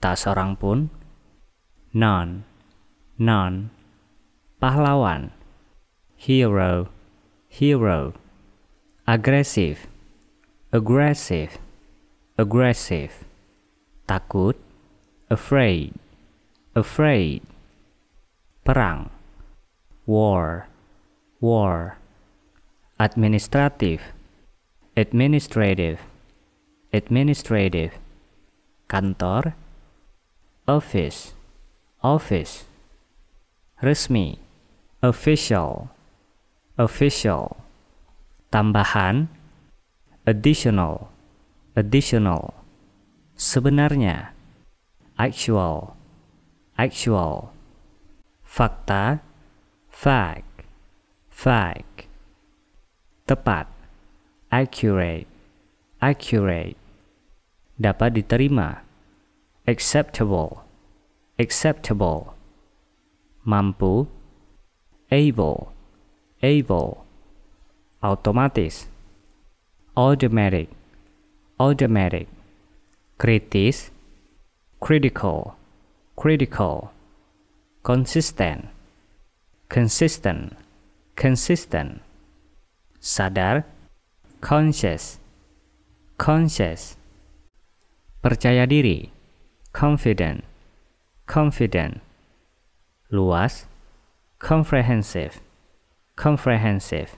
tak seorang pun, none, none, pahlawan, hero, hero, agresif, aggressive, aggressive, takut, afraid, afraid, perang, war, war, administrative, administrative, administrative, kantor, office, office, resmi, official, official, tambahan, additional, additional, sebenarnya, actual, actual, fakta, fact, fact, tepat, accurate, accurate, dapat diterima, acceptable, acceptable, mampu, able, able, otomatis, automatic, automatic, kritis, critical, critical, consistent, consistent, consistent, sadar, conscious, conscious, percaya diri, confident, confident, luas, comprehensive, comprehensive,